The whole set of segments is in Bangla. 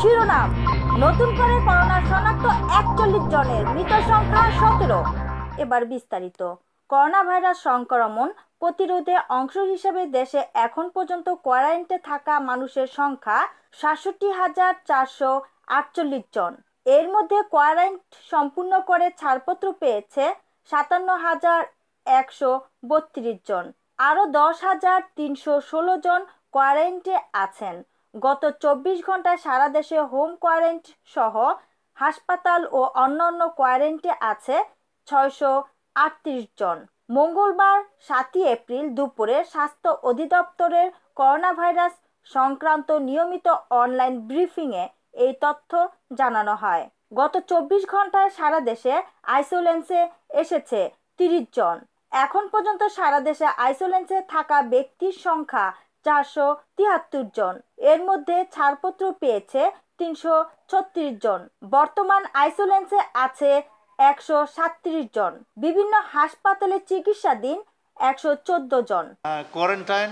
শিরোনাম, নতুন করে করোনা শনাক্ত একচল্লিশ জনের মৃত সংখ্যা সতেরো। এবার বিস্তারিত। করোনা ভাইরাস সংক্রমণ প্রতিরোধে অংশ হিসেবে দেশে এখন পর্যন্ত কোয়ারেন্টে থাকা মানুষের সংখ্যা সাতষট্টি হাজার চারশো আটচল্লিশ জন। এর মধ্যে কোয়ারেন্ট সম্পূর্ণ করে ছাড়পত্র পেয়েছে সাতান্ন হাজার একশো বত্রিশ জন। আরও দশ হাজার তিনশো ষোলো জন কোয়ারেন্টে আছেন। গত চব্বিশ ঘন্টায় সারা দেশে হোম কোয়ারেন্ট সহ হাসপাতাল ও অন্যান্য কোয়ারেন্টে আছে ছয়শো আটত্রিশ জন। মঙ্গলবার সাতই এপ্রিল দুপুরে স্বাস্থ্য অধিদপ্তরের করোনা ভাইরাস সংক্রান্ত নিয়মিত অনলাইন ব্রিফিংয়ে এই তথ্য জানানো হয়। গত চব্বিশ ঘন্টায় সারা দেশে আইসোলেন্সে এসেছে তিরিশ জন। এখন পর্যন্ত সারা দেশে আইসোলেন্সে থাকা ব্যক্তির সংখ্যা চারশো তিয়াত্তর জন। এর মধ্যে ছাড়পত্র পেয়েছে তিনশো ছত্রিশ জন। বর্তমান আইসোলেন্সে আছে একশো সাতত্রিশ জন। বিভিন্ন হাসপাতালে চিকিৎসাধীন একশো চোদ্দ জন। কোয়ারেন্টাইন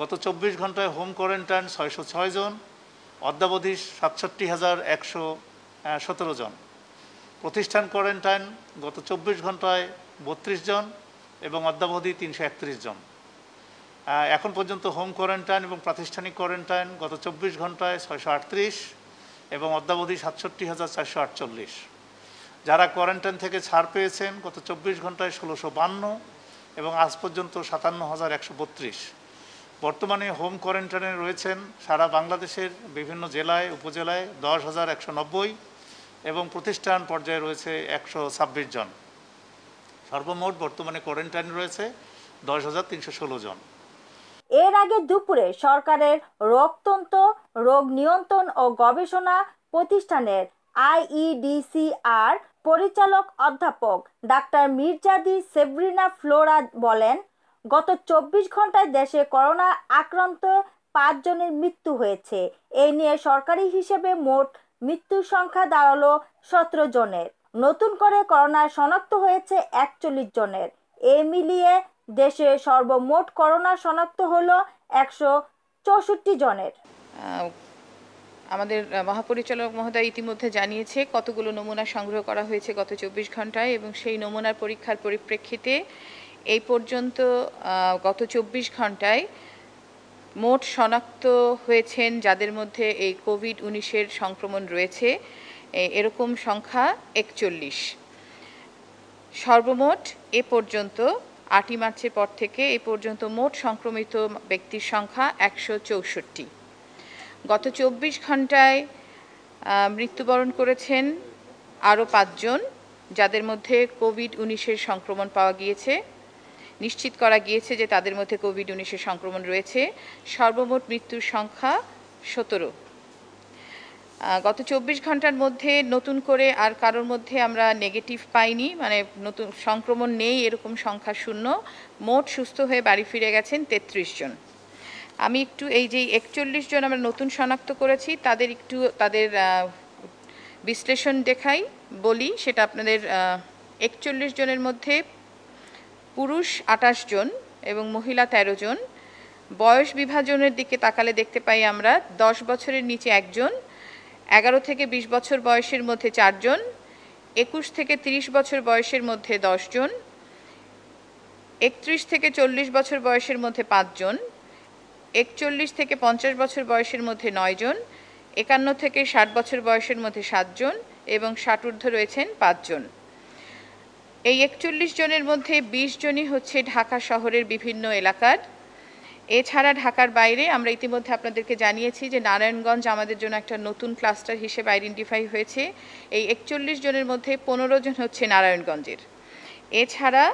গত চব্বিশ ঘন্টায় হোম কোয়ারেন্টাইন ছয়শো ছয় জন, অদ্যাবধি সাতষট্টি হাজার একশো সতেরো জন। প্রতিষ্ঠান কোয়ারেন্টাইন গত চব্বিশ ঘন্টায় বত্রিশ জন এবং অদ্যাবধি তিনশো একত্রিশ জন। এখন পর্যন্ত হোম কোয়ারেন্টাইন এবং প্রাতিষ্ঠানিক কোয়ারেন্টাইন গত চব্বিশ ঘন্টায় ছয়শো আটত্রিশ এবং অদ্যাবধি সাতষট্টি হাজার চারশো আটচল্লিশ। যারা কোয়ারেন্টাইন থেকে ছাড় পেয়েছেন, গত চব্বিশ ঘন্টায় ষোলোশো বান্ন এবং আজ পর্যন্ত সাতান্ন হাজার একশো বত্রিশ। বর্তমানে হোম কোয়ারেন্টাইনে রয়েছেন সারা বাংলাদেশের বিভিন্ন জেলায়, উপজেলায় দশ হাজার একশো নব্বই এবং প্রতিষ্ঠান পর্যায়ে রয়েছে একশো ছাব্বিশ জন। সর্বমোট বর্তমানে কোয়ারেন্টাইন রয়েছে দশ হাজার তিনশো ষোলো জন। এর আগে দুপুরে সরকারের রোগতন্ত্র রোগ নিয়ন্ত্রণ ও গবেষণা প্রতিষ্ঠানের আইইডিসিআর পরিচালক অধ্যাপক ডাক্তার মির্জাদি সেব্রিনা ফ্লোরা বলেন, গত চব্বিশ ঘন্টায় দেশে করোনা আক্রান্ত পাঁচ জনের মৃত্যু হয়েছে। এই নিয়ে সরকারি হিসেবে মোট মৃত্যুর সংখ্যা দাঁড়াল সতেরো জনের। নতুন করে করোনা শনাক্ত হয়েছে একচল্লিশ জনের। এ মিলিয়ে দেশে সর্বমোট করোনা শনাক্ত হলো একশো চৌষট্টি জনের। আমাদের মহাপরিচালক মহোদয় ইতিমধ্যে জানিয়েছে কতগুলো নমুনা সংগ্রহ করা হয়েছে গত চব্বিশ ঘন্টায় এবং সেই নমুনার পরীক্ষার পরিপ্রেক্ষিতে এই পর্যন্ত গত চব্বিশ ঘন্টায় মোট শনাক্ত হয়েছেন যাদের মধ্যে এই কোভিড উনিশের সংক্রমণ রয়েছে এরকম সংখ্যা একচল্লিশ। সর্বমোট এ পর্যন্ত আটই মার্চের পর থেকে এ পর্যন্ত মোট সংক্রমিত ব্যক্তির সংখ্যা একশো চৌষট্টি। গত চব্বিশ ঘন্টায় মৃত্যুবরণ করেছেন আরও পাঁচজন, যাদের মধ্যে কোভিড উনিশের সংক্রমণ পাওয়া গিয়েছে। নিশ্চিত করা গিয়েছে যে তাদের মধ্যে কোভিড উনিশের সংক্রমণ রয়েছে। সর্বমোট মৃত্যুর সংখ্যা সতেরো। গত চব্বিশ ঘণ্টার মধ্যে নতুন করে আর কারোর মধ্যে আমরা নেগেটিভ পাইনি মানে নতুন সংক্রমণ নেই, এরকম সংখ্যা শূন্য। মোট সুস্থ হয়ে বাড়ি ফিরে গেছেন তেত্রিশ জন। আমি একটু এই যে একচল্লিশ জন আমরা নতুন শনাক্ত করেছি, তাদের একটু, তাদের বিশ্লেষণ দেখাই, বলি, সেটা আপনাদের একচল্লিশ জনের মধ্যে পুরুষ আটাশ জন এবং মহিলা ১৩ জন। বয়স বিভাজনের দিকে তাকালে দেখতে পাই আমরা, দশ বছরের নিচে একজন এগারো থেকে বিশ বছর বয়সের মধ্যে চারজন, একুশ থেকে তিরিশ বছর বয়সের মধ্যে দশজন, একত্রিশ থেকে চল্লিশ বছর বয়সের মধ্যে পাঁচজন, একচল্লিশ থেকে পঞ্চাশ বছর বয়সের মধ্যে নয়জন, একান্ন থেকে ষাট বছর বয়সের মধ্যে সাতজন এবং ষাটঊর্ধ্ব রয়েছেন পাঁচজন। এই একচল্লিশ জনের মধ্যে বিশ জনই হচ্ছে ঢাকা শহরের বিভিন্ন এলাকার। এছাড়া ঢাকার বাইরে আমরা ইতিমধ্যে আপনাদেরকে জানিয়েছি যে নারায়ণগঞ্জ আমাদের জন্য একটা নতুন ক্লাস্টার হিসেবে আইডেন্টিফাই হয়েছে। এই একচল্লিশ জনের মধ্যে পনেরো জন হচ্ছে নারায়ণগঞ্জের। এছাড়া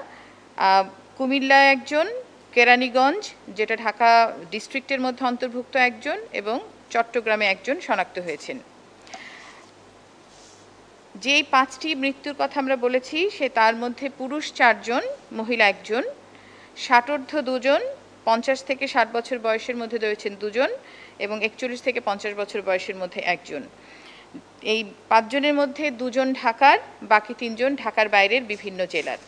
কুমিল্লা একজন, কেরানীগঞ্জ, যেটা ঢাকা ডিস্ট্রিক্টের মধ্যে অন্তর্ভুক্ত একজন এবং চট্টগ্রামে একজন শনাক্ত হয়েছেন। যেই পাঁচটি মৃত্যুর কথা আমরা বলেছি, সে তার মধ্যে পুরুষ চারজন, মহিলা একজন ষাটোর্ধ্ব দুজন পঞ্চাশ থেকে ষাট বছর বয়সের মধ্যে রয়েছেন দুজন এবং একচল্লিশ থেকে পঞ্চাশ বছর বয়সের মধ্যে একজন। এই পাঁচজনের মধ্যে দুজন ঢাকার, বাকি তিনজন ঢাকার বাইরের বিভিন্ন জেলার।